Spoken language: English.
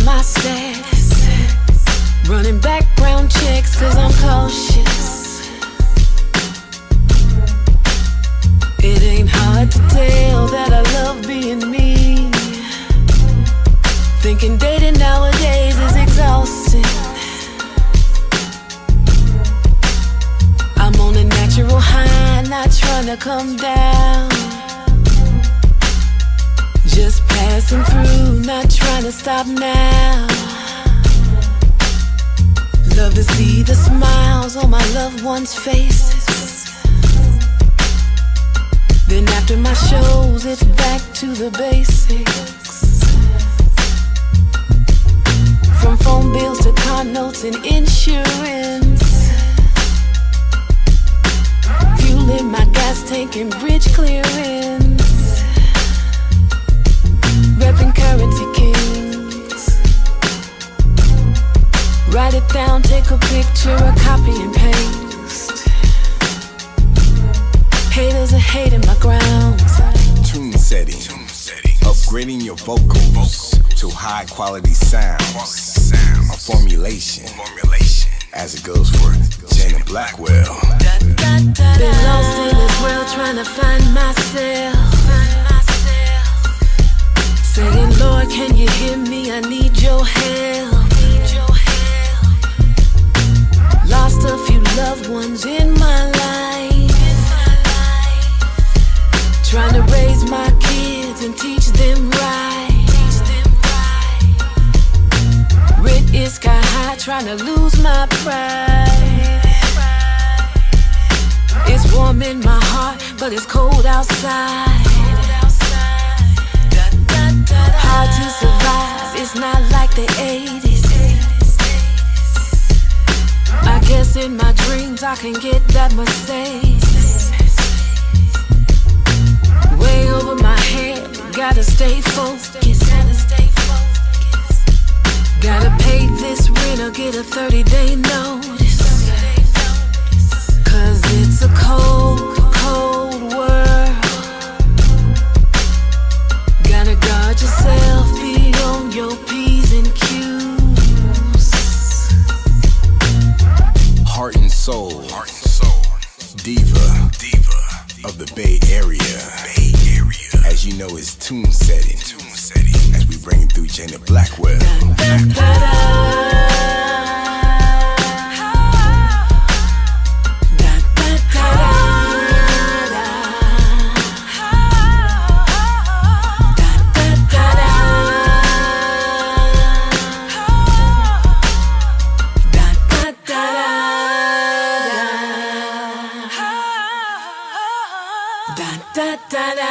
status. Running background checks cause I'm cautious. It ain't hard to tell that I love being me. Thinking dating nowadays is exhausting. I'm on a natural high, not trying to come down. Just passing through, not trying to stop now. Love to see the smiles on my loved ones' faces. Then after my shows, it's back to the basics. From phone bills to car notes and insurance. Fueling my gas tank and bridge clearance. Down, a picture, a copy and paste. Haters are hating my grounds. Tune setting. Upgrading your vocals to high quality sounds. A formulation. As it goes for Jayna Blackwell. Been lost in this world trying to find myself. Sky high, trying to lose my pride. It's warm in my heart, but it's cold outside. Hard to survive, it's not like the 80s. I guess in my dreams I can get that Mercedes. Way over my head, gotta stay focused. Get a 30 day notice. Cause it's a cold, cold world. Gotta guard yourself, be on your P's and Q's. Heart and soul. Heart and soul. Diva. Diva. Of the Bay Area. Bay Area. As you know, it's tune setting. Tune setting. As we bring it through Jayna Blackwell. Da-da. ダッダッダラ